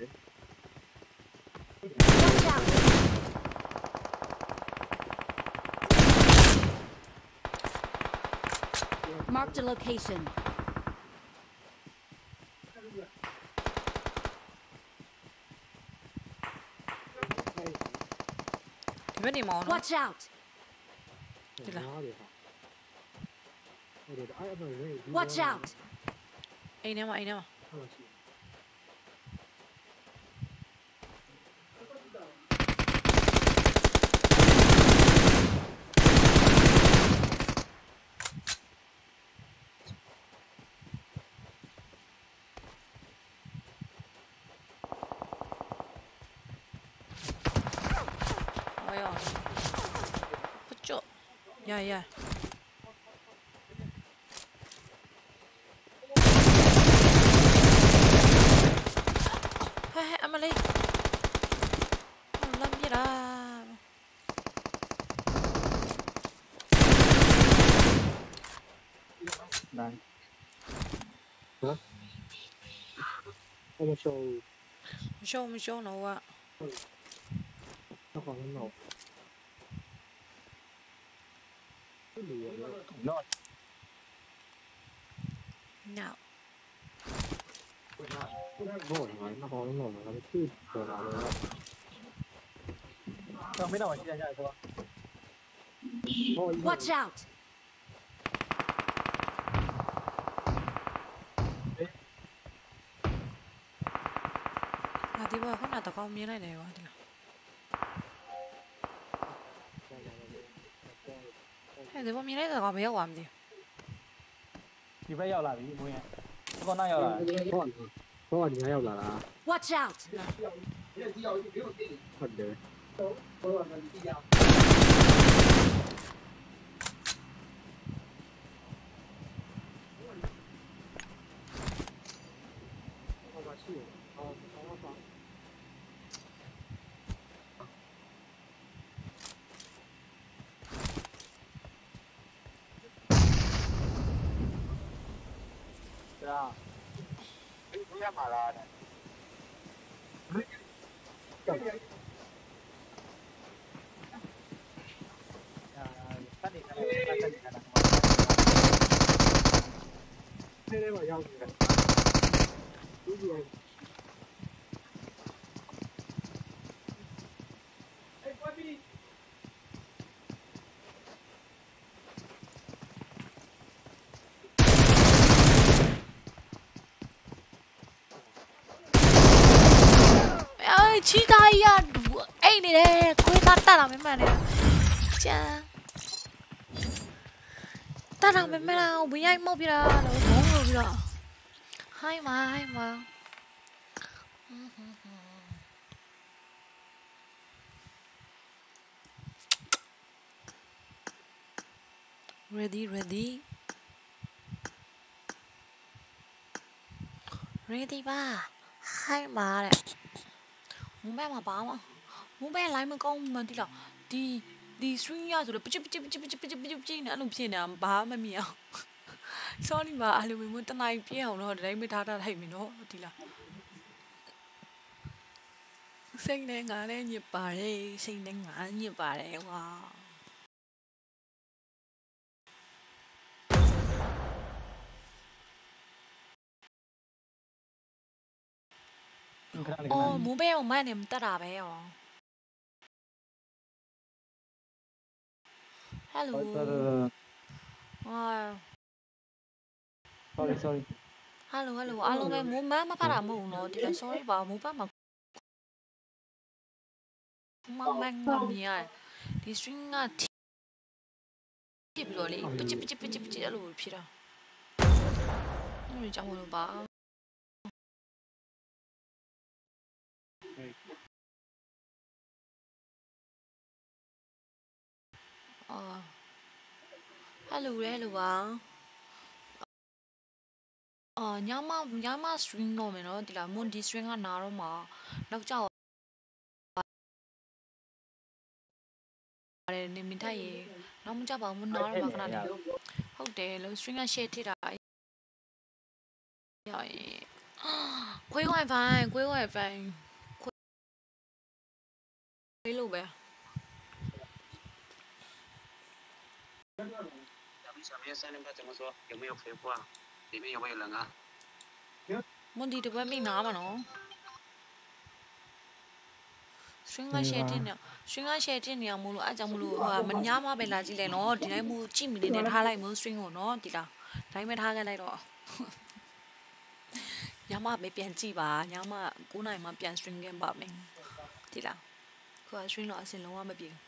Mark the location. Watch out. Watch out. I know, I know. Yeah, yeah. Hey, hey, Emily. Lâm gì đó. Đây. Hả? Không show. Show, show nào ạ? Nó còn không nổ. Not. No. Watch out! 아, 디바 혼자 나가 미안해 내 가. က်တယ်ကွာဒီလားဟဲ့ဒီဘက်မြင်လိုက်တဲ့ကောင်ဘယ်ရောက်သွားမသိ ဒီဘက်ရောက်လာပြီမင်းရဲ့ခေါင်းနောက်ရောက်လာဟောဟောဒီရောက်လာလား Watch out! ဟုတ်တယ်ဒါ phải là Thế đây mà nhau gì cả. Đúng rồi. 쥐다이안 에이니네 거의 다 따라면 말이야 자 따라면 말이야 뭐야 이 몹이라 너무 너무 몹이라 하이마 하이마 ready ready ready 吧，嗨妈嘞！ မဟိုင်းမ ready ready ready ပါဟိုင်းပါတဲ့မုံဘဲမှာပါမမုံဘဲ line မကောင်းမှန်တိလားဒီဒီ string ရဆိုတော့ပချစ်ပချစ်ပချစ်ပချစ်ပချစ်ပချစ်ပချစ်နဲ့အဲ့လိုဖြစ်နေတာဘာမှမမြင်အောင် sorry ပါအဲ့လိုမျိုးတနိုင်ပြင်းအောင်တော့တိုင်းမထားထားလိုက်မင်းတော့ဒီလားစိတ်နဲ့ငါလည်းညစ်ပါတယ်စိတ်နဲ့ငါညစ်ပါတယ်ဝါ ခဏလေးခဏအော်မူဘေးအောင်မနဲ့မတက်တာပဲရောဟယ်လိုလေးဟာ sorry sorry ဟယ်လိုဟယ်လိုအားလုံးပဲမူမမဖတ်တာမဟုတ်ဘူးနော်ဒီလို sorry ပါမူပတ်မှာမမန်ငါမရဒီ string ကထိဖြစ်ပြီးတော့လေပချစ်ပချစ်ပချစ်ပချစ်အဲ့လိုဖြစ်တာအဲ့လိုကြောင့်မလို့ပါ အော်ဟယ်လိုရဲဟယ်လိုပါအာညမညမ string တော့မယ်နော်ဒီလားမွန်ဒီ string ကနာတော့မှာနောက်ကြောက်ပါတယ်နေမထိုက်ရေနောက်မကြပါဘူးနာတော့မှာခဏလေးဟုတ်တယ်လို့ string က share ထစ်တာရောရေခွေး wifi ခွေး wifi ခွေးလို့ပဲ မွန်ဒီတပတ်မိနာမှာနော် string က share တင်နေ string က share တင်နေအောင်မလို့အားကြောင့်မလို့ဟိုမညာမပဲလာကြည့်လိုက်နော်ဒီတိုင်းမို့ကြည့်မိနေနဲ့ထားလိုက်မို့ string ကိုနော်ဒီလားတိုင်းပဲထားခဲ့လိုက်တော့ညမပဲပြန်ကြည့်ပါညမ9နိုင်မှပြန် string ကပါမယ်ဒီလားခွာ string တော့အစင်လုံးဝမပြေဘူး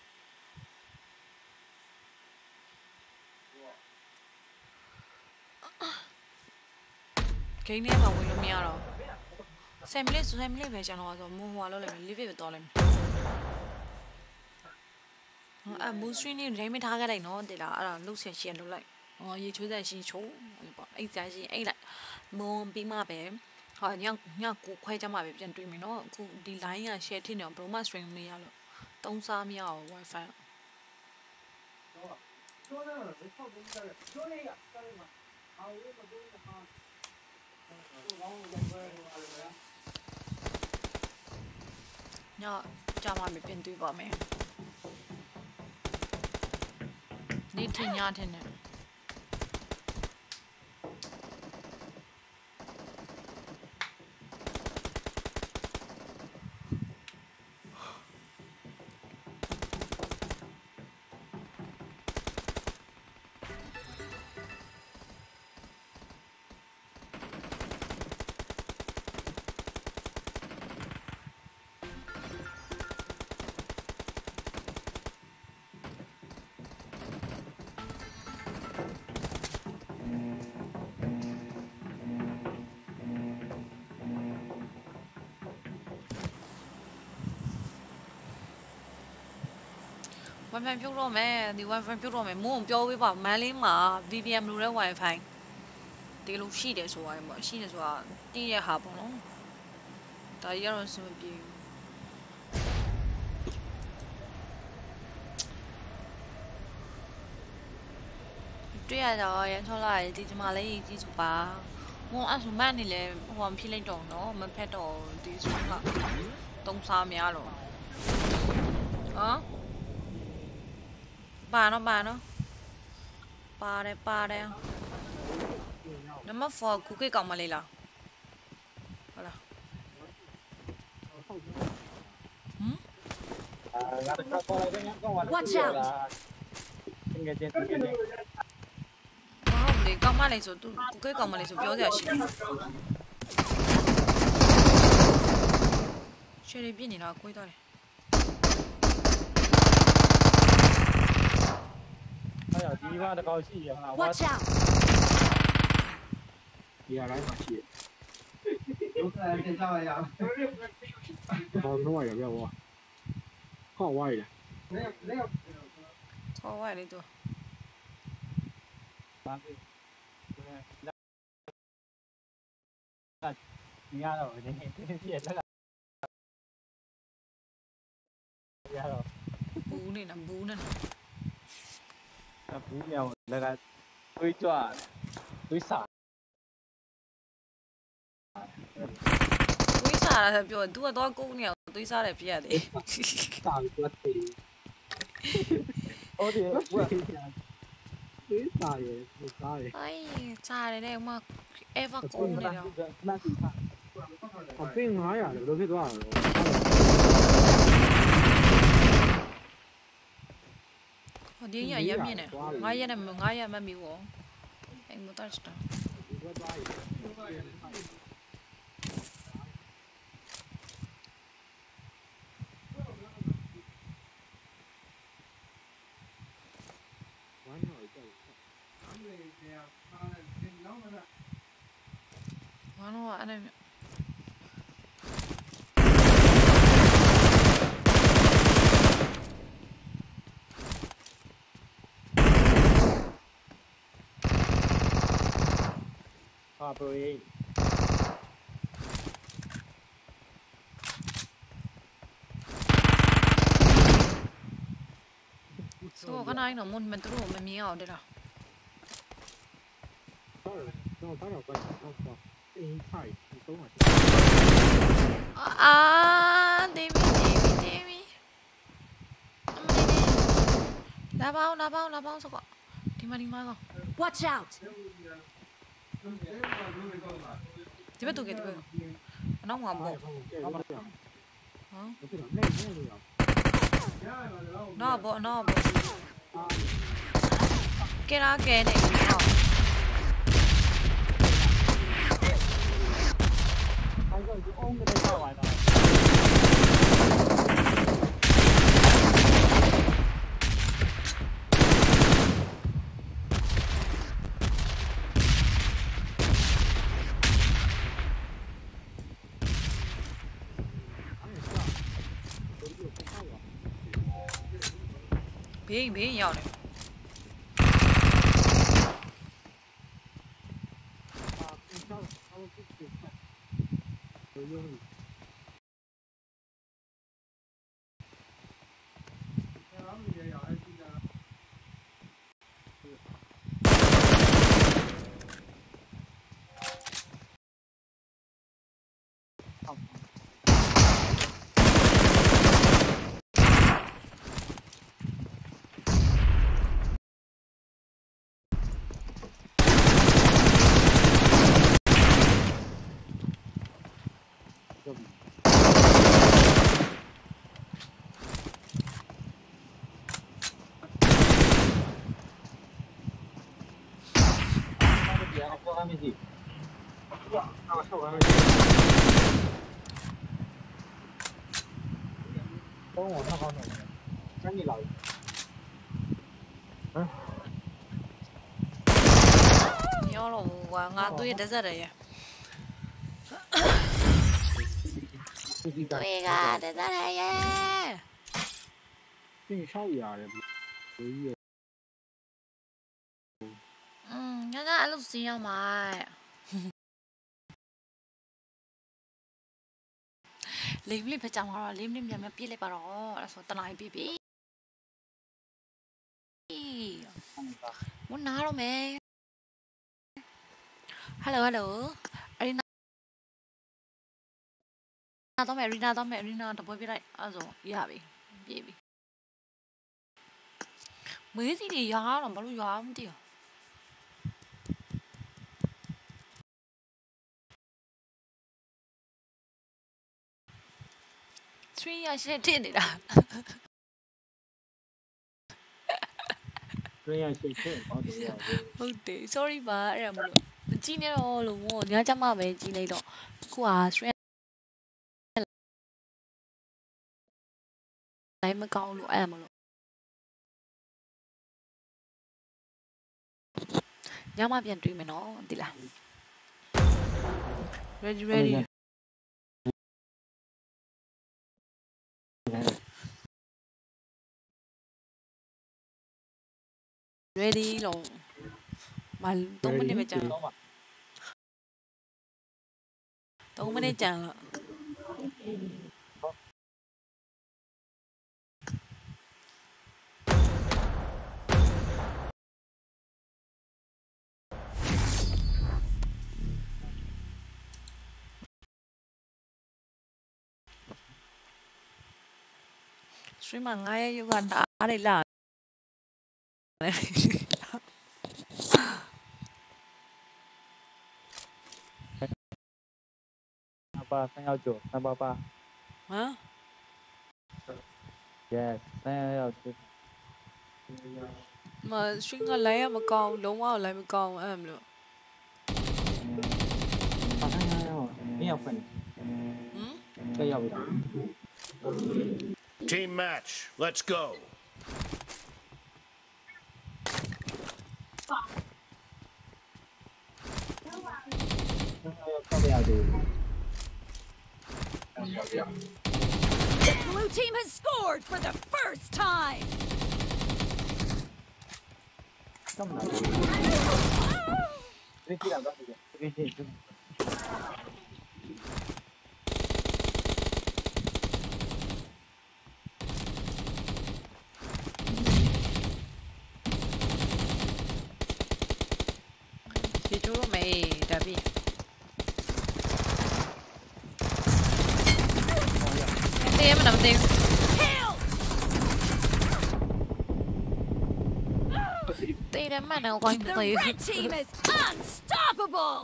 ဂိမ်းထဲမှာဝင်လို့မရတော့10မိနစ်10မိနစ်ပဲကျန်တော့ဆိုမဟိုဟာလောက်လိုက်မယ် leave it ပဲတော့လိုက်မယ်အမူစထရီနေရိုင်းမထားခဲ့လိုက်နော်တဲ့လားအဲ့ဒါလှုပ်ဆက်ရှင်းလှုပ်လိုက်ဟောရေချိုးဆက်ရှင်းချိုးပေါ့အဲ့စားရှင်းအဲ့လိုက်မုံပြီးမှပဲဟာညညကိုခွဲကြမှာပဲပြန်တွေ့မယ်နော်အခုဒီ line က share ထင်းနေအောင်ဘယ်မှ string မရလို့တုံးစားမရအောင် wifi ညကြာမှမပြန်တွေ့ပါမယ်နေ့ထင်ညထင်တယ် wifi ပြုတ်တော့မယ်ဒီ wifi ပြုတ်တော့မယ်မို့ပြောပေးပါမန်းလေးမှာ VPN မလို့တဲ့ wifi ဒီလိုရှိတယ်ဆိုတာပေါ့ရှိတယ်ဆိုတာတည့်ရဟာပေါ့နော်ဒါကြီးကတော့အဆင်မပြေဘူးတွေ့ရတော့ရန်ထောလာဒီဒီမှာလေးကြည့်စုပါမုံအဆူမန်နေလေဟိုမဖြစ်လိုက်တော့နော်မဖက်တော့ဒီစကတုံးစားများတော့ဟမ် ပါနော်ပါနော်ပါတယ်ပါတယ်နမဖော်ကုကေကောင်မလေးလားဟုတ်လားအာငါတော့ခေါ်လိုက်တယ်ကောင်းပါလား Watch out ငယ်ချင်းငယ်ချင်းမဟုတ်လေကောင်မလေးဆိုသူကုကေကောင်မလေးဆိုပြောစရာရှိတယ်ရှယ်ရီပြစ်နေတာကိုသွားတယ် အဲ့တော့ဒီမှာတစ်ကောင်ရှိရဟာ Watch out! ဒီအတိုင်းမှာရှိတယ်ဒုက္ခတင်ကြပါရအောင်ဘာလို့ရရပြောဟောဝိုင်းလေလက်လက်ဟောဝိုင်လေးသူဘာဖြစ်ဒီရတော့ဒီနေ့ပြည့်လက်ကရတော့ဘူး နေနော်ဘူးနေနော်ဘူးမြောင်လက်ကတွေးကြွတွေးစာသွေးစားတာပြော तू ကတော့ကုန်းနေအောင်သွေးစားတယ်ပြရတယ်စာပြီးတော့တေးဟိုဒီဘွားတေးစာရယ်ဒီစားရယ်အိုင်းစား တယ်တဲ့ဥမာ ever ကုန်းနေတော့မတ်စီစာအပင်း900လေဘယ်လိုဖြစ်သွားတာလဲဟိုဒီရရမြင်နေငါရက်နဲ့ငါရက်မမီဘူးအိမ်မတော်စတာဒီဘက်သွားရယ်ဝမ်းတော့ကြောက်ဘာလို့အဲ့နဲ့ operate. So, can I know moon mentor me me out there? Ah, Davy, Davy, Davy. Dabao, dabao, dabao, so go. Dima, dima, go. Watch out. 집에 두개 두개 너무 안 먹어 어? nó bộ nó bộ cái đó kìa này không Hãy subscribe cho kênh Ghiền Mì không bỏ lỡ những video hấp ဘေးဘေးရောက်နေဒီ သုံးဝင်နှစ်ခေါက်နဲ့စမ်းကြည့်လိုက်ဟမ်မျောလို့ဘူးကွာငါသွေးတစ်စက်တည်းရသွေးကတစ်စက်တည်းရပြင်ရှောက်ရတယ်ဘယ်ကြီးရอืมงั้นก็อารมณ์ซีออกมา ၄မိနစ်ပဲကြာမှာတော့၄မိနစ်မြန်မြန်ပြည့်လိုက်ပါတော့အဲ့ဒါဆိုတနားပြီးပြီမနာတော့မယ်ဟယ်လိုဟယ်လိုအရီနာတော့မယ်ရီနာတော့မယ်ရီနာတပွဲပြလိုက်အဲ့ဆိုရပြီပြည့်ပြီမေးစီတွေရအောင်ဘာလို့ရအောင်မသိဘူး 3ရရှစ်တစ်နေတာတွင်းရရှိချက်ဟောတယ်ဟုတ်တယ် sorry ပါအဲ့ဒါမလို့မကြည့်နဲ့တော့လို့မို့ညချမပဲကြည့်လိုက်တော့ခုကလိုက်မကောင်းလို့အဲ့ဒါမလို့ညမပြန်တွေ့မယ်နော်ဒီလား ready ready ready rồi. Mà tôi mới đi về chờ tôi mới đi chờ streamer ngay gần đã đây là Napa, tengah jauh, napa apa? Hah? Yes, tengah jauh. Mà xuyên là lấy một con, đúng không? Lấy một con em nữa. Tao thấy ngay rồi, đi học mình. Đi học mình. Team match, let's go. The blue team has scored for the first time. Come on. Ah! တေးတယ်မနော်ကိုင်း The တေး red team is unstoppable.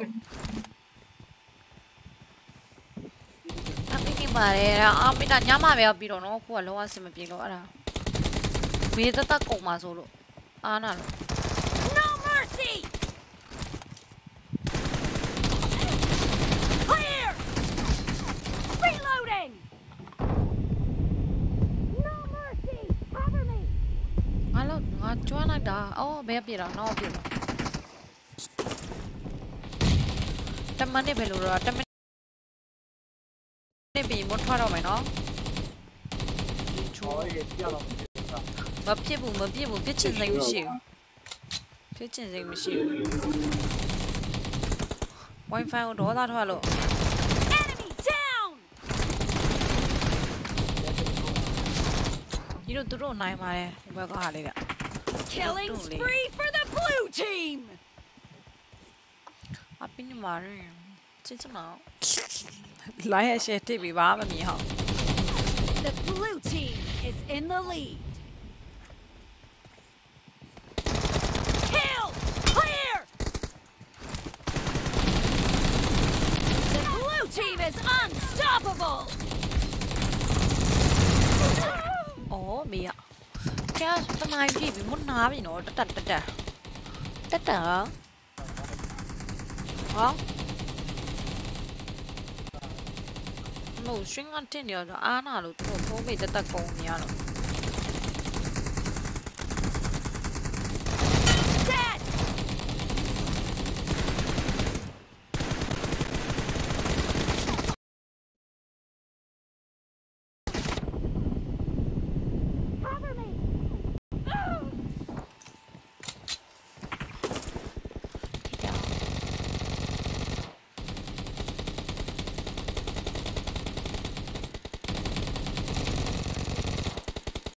အမိနေပါတယ်အမိတာညမပဲပြီးတော့နော်ခုကလုံးဝစင်မပြေလို့အဲ့ဒါမေးတတ်ကုန်မှာဆိုလို့အာနာလို့ No mercy. Clear. Reloading. No mercy. Cover me. ငါလို့ငါ ကျွမ်းလိုက်တာအော်ဘယ်ပြေတာတော့ပြေတော့တမန်နဲ့ပဲလို့တော့တမန်နဲ့ပြီးမထွားတော့မယ်နော်ချိုးဟောရေးကြည့်ရတော့မဖြစ်ဘူးမဖြစ်ဘူးဖြစ်ချင်စိတ်မရှိဘူးဖြစ်ချင်စိတ်မရှိဘူး wifi ကိုဒေါသထွက်လို့ Enemy down. ဒီတို့သူတို့နိုင်ပါတယ်ဒီဘက်ကဟာလေးက Killing spree for the blue team. 아삐님 말을 진짜 마. 라이아 씨의 TV The blue team is in the lead. Kill! Clear! The blue team is unstoppable. Oh, 미야. အော်မေရကဲတမိုင်းပြီမွန်းနာပြီနော်တတ်တတ်တတ်တတ်တတ်တာဟောမို့ရှင်ကတင်နေတော့အာနာလို့သူတို့ဖုံးမိတက်တက်ကုန်နေရတော့